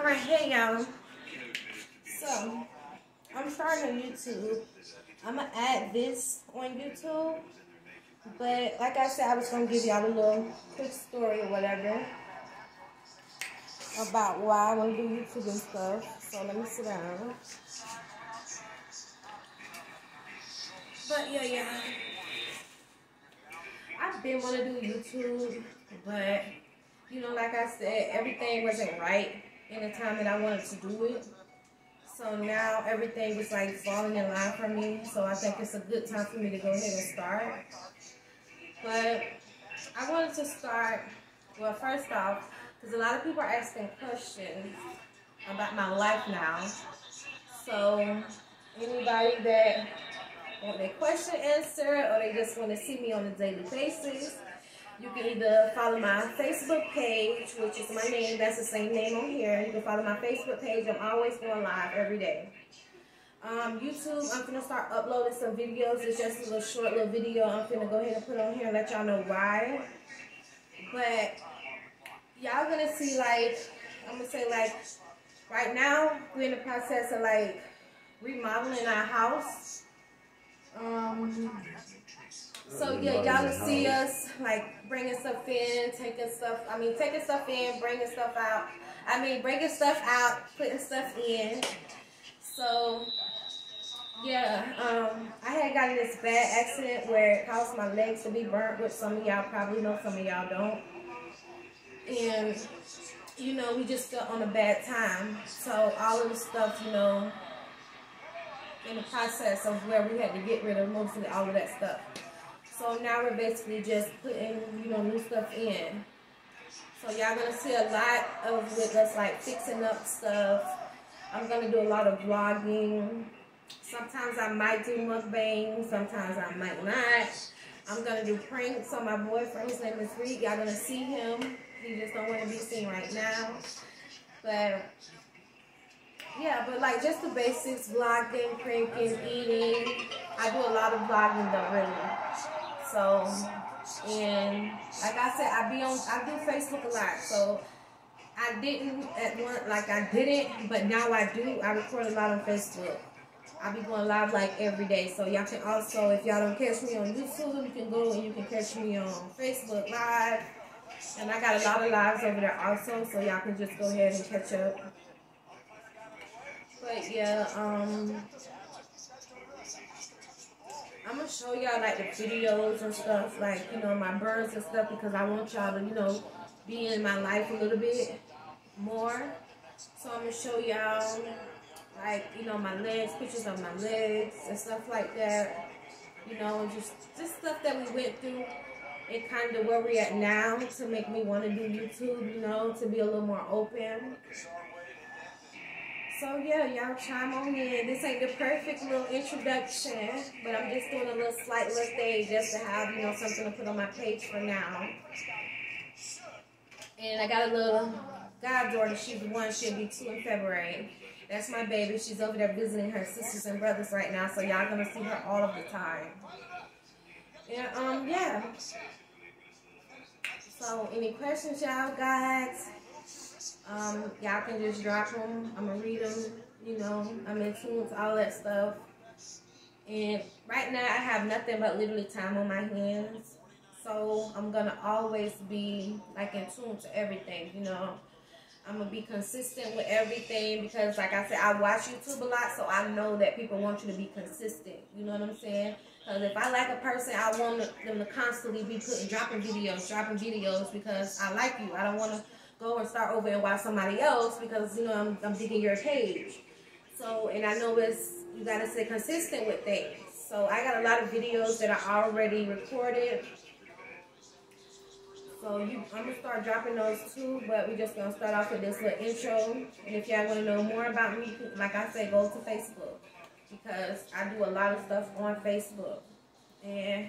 Alright, hey y'all. So, I'm starting on YouTube. I'm gonna add this on YouTube. But like I said, I was gonna give y'all a little quick story or whatever about why I wanna do YouTube and stuff. So let me sit down. But yeah, yeah. I've been wanna do YouTube, but you know, like I said, everything wasn't right in the time that I wanted to do it. So now everything is like falling in line for me. So I think it's a good time for me to go ahead and start. But I wanted to start, well, first off, because a lot of people are asking questions about my life now. So anybody that want their question answered or they just want to see me on a daily basis, you can either follow my Facebook page, which is my name, that's the same name on here. You can follow my Facebook page. I'm always going live every day. Um, YouTube, I'm going to start uploading some videos. It's just a little short little video I'm going to go ahead and put on here and let y'all know why. But y'all going to see like, I'm going to say like, right now, we're in the process of like remodeling our house. Um, so yeah, y'all will see us like bringing stuff in, taking stuff. I mean, taking stuff in, bringing stuff out. I mean, bringing stuff out, putting stuff in. So yeah, um, I had gotten this bad accident where it caused my legs to be burnt, which some of y'all probably know, some of y'all don't. And you know, we just got on a bad time. So all of the stuff, you know, in the process of where we had to get rid of mostly all of that stuff. So now we're basically just putting, you know, new stuff in. So y'all gonna see a lot of with us like fixing up stuff. I'm gonna do a lot of vlogging. Sometimes I might do mukbang, sometimes I might not. I'm gonna do pranks on my boyfriend. His name is Reed. Y'all gonna see him. He just don't want to be seen right now. But yeah, but like just the basics, vlogging, pranking, eating. I do a lot of vlogging though, really. So, and like I said, I be on, I do Facebook a lot. So, I didn't at one, like I didn't, but now I do. I record a lot on Facebook. I be going live like every day. So y'all can also, if y'all don't catch me on YouTube, you can go and you can catch me on Facebook Live. And I got a lot of lives over there also, so y'all can just go ahead and catch up. But yeah, um, show y'all like the videos and stuff, like you know my burns and stuff, because I want y'all to you know be in my life a little bit more. So I'm gonna show y'all like you know my legs, pictures of my legs and stuff like that. You know, just just stuff that we went through and kind of where we're at now to make me want to do YouTube. You know, to be a little more open. So yeah, y'all chime on in. This ain't the perfect little introduction, but I'm just doing a little slight little stage just to have, you know, something to put on my page for now. And I got a little goddaughter. She's one. She'll be two in February. That's my baby. She's over there visiting her sisters and brothers right now, so y'all gonna see her all of the time. And um, yeah. So any questions y'all got? Um, y'all can just drop them. I'm gonna read them. You know, I'm in tune to all that stuff. And right now, I have nothing but literally time on my hands. So I'm gonna always be like in tune to everything. You know, I'm gonna be consistent with everything because, like I said, I watch YouTube a lot, so I know that people want you to be consistent. You know what I'm saying? Because if I like a person, I want them to constantly be putting dropping videos, dropping videos because I like you. I don't want to go and start over and watch somebody else because, you know, I'm, I'm digging your page. So, and I know it's, you got to stay consistent with things. So I got a lot of videos that are already recorded. So you, I'm to start dropping those too, but we're just to start off with this little intro. And if y'all want to know more about me, like I said, go to Facebook. Because I do a lot of stuff on Facebook. And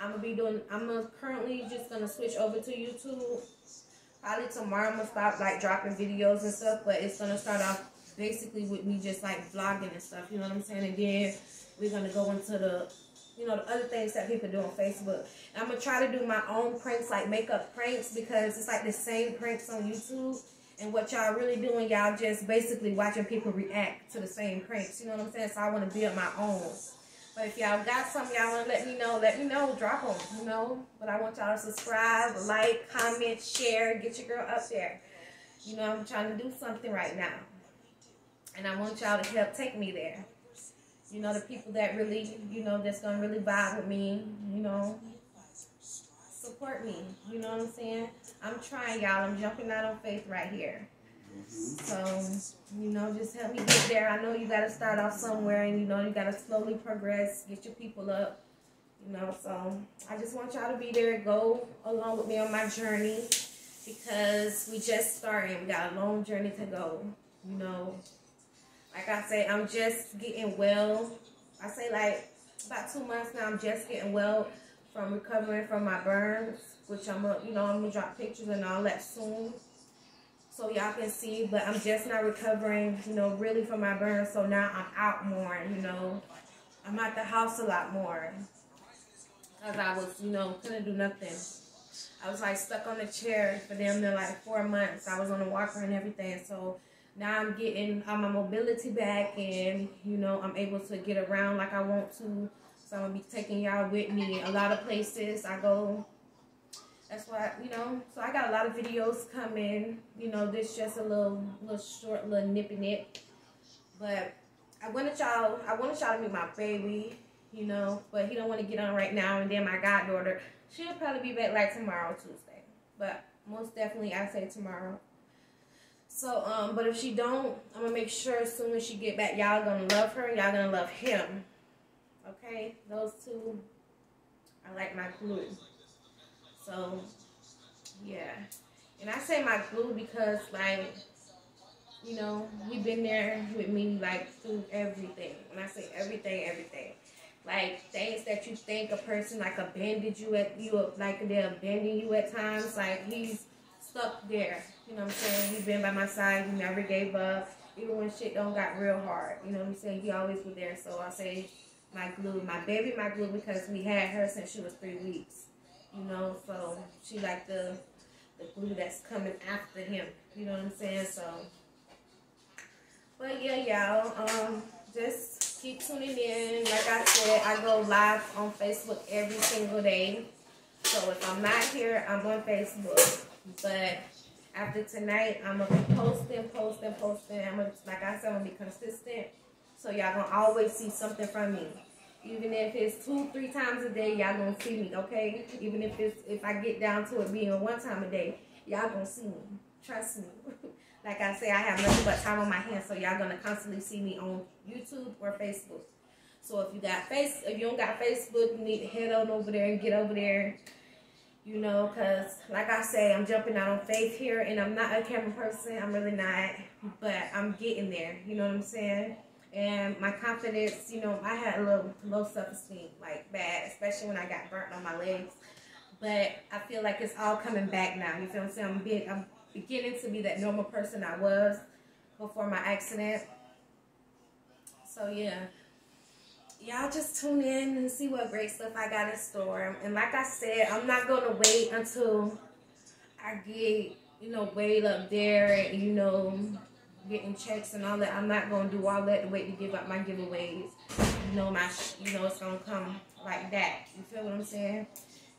I'm to be doing, I'm currently just to switch over to YouTube Probably tomorrow I'm gonna stop like dropping videos and stuff, but it's gonna start off basically with me just like vlogging and stuff. You know what I'm saying? And then we're gonna go into the you know, the other things that people do on Facebook. And I'm to try to do my own pranks, like makeup pranks, because it's like the same pranks on YouTube. And what y'all really doing, y'all just basically watching people react to the same pranks. You know what I'm saying? So I want to build my own. But if y'all got something y'all want to let me know, let me know. Drop them, you know. But I want y'all to subscribe, like, comment, share. Get your girl up there. You know, I'm trying to do something right now. And I want y'all to help take me there. You know, the people that really, you know, that's going to really vibe with me, you know, support me. You know what I'm saying? I'm trying, y'all. I'm jumping out on faith right here. So, you know, just help me get there. I know you got to start off somewhere and, you know, you got to slowly progress, get your people up. You know, so I just want y'all to be there. And go along with me on my journey because we just started. We got a long journey to go. You know, like I say, I'm just getting well. I say like about two months now, I'm just getting well from recovering from my burns, which I'm, a, you know, I'm gonna drop pictures and all that soon so y'all can see. But I'm just not recovering, you know, really from my burn. So now I'm out more, you know. I'm at the house a lot more. Because I was, you know, couldn't do nothing. I was like stuck on the chair for them to like four months. I was on a walker and everything. So now I'm getting uh, my mobility back and, you know, I'm able to get around like I want to. So I'm going to be taking y'all with me a lot of places. I go that's why, you know, so I got a lot of videos coming. You know, this just a little, little short, little nippy nip. But I wanted y'all, I wanted y'all to meet my baby, you know, but he don't want to get on right now. And then my goddaughter, she'll probably be back like tomorrow, Tuesday. But most definitely, I say tomorrow. So, um, but if she don't, I'm gonna make sure as soon as she get back, y'all gonna love her. Y'all gonna love him. Okay, those two are like my glue. So, yeah. And I say my glue because, like, you know, he been there with me, like, through everything. When I say everything, everything. Like, things that you think a person, like, abandoned you at, you, like, they abandon you at times. Like, he's stuck there. You know what I'm saying? He's been by my side. He never gave up. Even when shit don't got real hard. You know what I'm saying? He always was there. So I say my glue. My baby, my glue, because we had her since she was three weeks you know, so she like the the glue that's coming after him. You know what I'm saying? So but yeah, y'all, um, just keep tuning in. Like I said, I go live on Facebook every single day. So if I'm not here, I'm on Facebook. But after tonight, I'm gonna be posting, posting, posting. I'm gonna, like I said, I'm gonna be consistent. So y'all gonna always see something from me. Even if it's two, three times a day, y'all gonna see me, okay? Even if it's if I get down to it being one time a day, y'all gonna see me. Trust me. like I say, I have nothing but time on my hands, so y'all gonna constantly see me on YouTube or Facebook. So if you got face, if you don't got Facebook, you need to head on over there and get over there. You know, cause like I say, I'm jumping out on faith here, and I'm not a camera person. I'm really not, but I'm getting there. You know what I'm saying? And my confidence, you know, I had a little low self-esteem, like bad, especially when I got burnt on my legs. But I feel like it's all coming back now. You feel what I'm saying? I'm, being, I'm beginning to be that normal person I was before my accident. So yeah, y'all just tune in and see what great stuff I got in store. And like I said, I'm not going to wait until I get, you know, way up there and, you know, getting checks and all that. I'm not gonna do all that to wait to give up my giveaways. You know my, you know it's gonna come like that. You feel what I'm saying?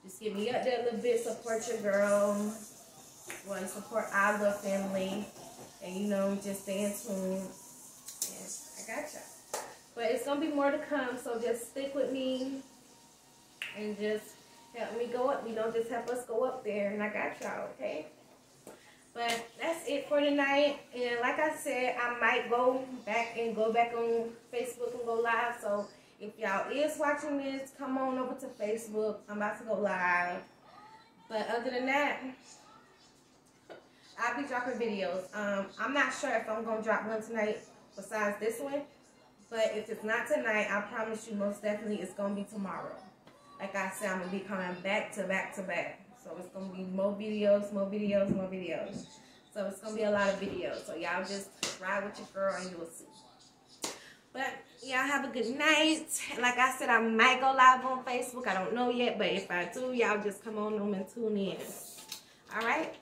Just get me up there a little bit, support your girl, well, support our little family, and you know just stay in tune. I got you. But it's gonna be more to come, so just stick with me and just help me go up. You know, just help us go up there, and I got y'all. Okay. But that's it for tonight. And like I said, I might go back and go back on Facebook and go live. So if y'all is watching this, come on over to Facebook. I'm about to go live. But other than that, I'll be dropping videos. Um, I'm not sure if I'm going to drop one tonight besides this one. But if it's not tonight, I promise you most definitely it's going to be tomorrow. Like I said, I'm going to be coming back to back to back. So it's going to be more videos, more videos, more videos. So it's going to be a lot of videos. So y'all just ride with your girl and you will see. But y'all have a good night. Like I said, I might go live on Facebook. I don't know yet. But if I do, y'all just come on them and tune in. All right?